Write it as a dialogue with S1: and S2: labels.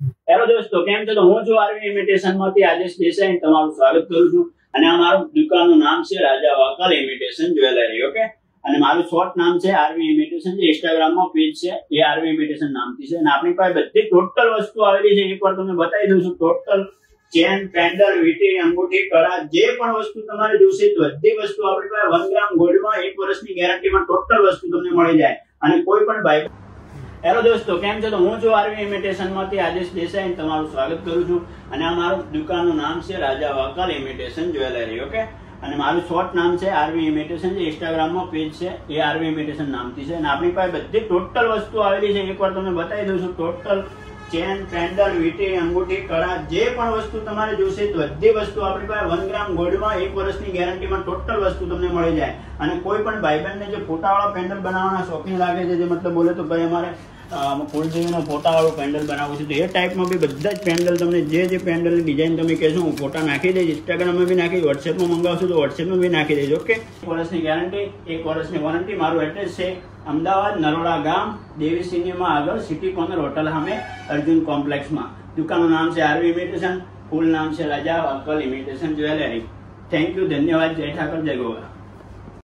S1: Hello દોસ્તો, કેમ છો? તો હું છું આરવી ઇમિટેશનમાંથી દેસાઈ. તમારું સ્વાગત કરું છું. અને આ મારું દુકાનનું નામ છે Raja Vakal imitation jewellery okay અને મારું શોર્ટ નામ છે આરવી ઇમિટેશન જે ઇન્સ્ટાગ્રામમાં પેજ છે, એ આરવી ઇમિટેશન નામથી છે. અને આપણી પાસે બધી ટોટલ વસ્તુ આવેલી છે. એકવાર તમને બતાવી દઉં છું. ટોટલ ચેન પેન્ડલ વીટી, અંગૂઠી, કળા, જે પણ વસ્તુ તમારે જોશે બધી વસ્તુ આપણી પાસે વન ગ્રામ ગોલ્ડમાં એક વર્ષની ગેરંટીમાં ટોટલ વસ્તુ તમને મળી જાય. અને કોઈ પણ ભાઈ હેલો દોસ્તો, કેમ છો? તો હું છું આરવી ઇમિટેશનમાંથી આજેશ દેસાઈ તમારું સ્વાગત કરું છું. અને આ મારું દુકાનનું નામ છે Raja Vakar imitation jewellery, okay? અને મારું શોર્ટ નામ છે આરવી ઇમિટેશન. જે ઇન્સ્ટાગ્રામમાં પેજ છે, એ આરવી ઇમિટેશન નામથી છે. અને આપણી પાસે બધી ટોટલ વસ્તુ આવેલી છે. એકવાર તમને બતાવી દઉં છું, ટોટલ ચેન, પેન્ડલ, વીટી, અંગૂઠી, કળા, જે પણ વસ્તુ તમારે જોશે બધી વસ્તુ આપણી પાસે વન ગ્રામ ગોલ્ડમાં એક વર્ષની ગેરંટીમાં ટોટલ વસ્તુ તમને મળી જાય. અને કોઈ પણ ભાઈબંધને જે ફોટાવાળા પેન્ડલ બનાવવાના શોખીન લાગે છે, જે મતલબ બોલે તો, ભાઈ, અમારે ફૂલદેવીનો ફોટાવાળું પેન્ડલ બનાવું છું. તો એ ટાઈપમાં બી બધા જ પેન્ડલ તમને જે જે પેન્ડલની ડિઝાઇન તમે કહેશો, હું ફોટા નાખી દઈશ. ઇન્સ્ટાગ્રામમાં બી નાખી વોટ્સએપમાં મંગાવશો તો વોટ્સએપમાં બી નાખી દઈશ ઓકે એક વર્ષની ગેરંટી એક વર્ષની વોરંટી મારું એડ્રેસ છે અમદાવાદ, નરોડા ગામ, દેવી સિનેમા આગળ સિટી કોર્નર હોટલ સામે, અર્જુન કોમ્પ્લેક્સમાં. દુકાનનું નામ છે આરવી ઇમિટેશન ફૂલ નામ છે રાજા અકલ ઇમિટેશન જ્વેલરી. થેન્ક યુ ધન્યવાદ. જય ઠાકર, જય ગોવા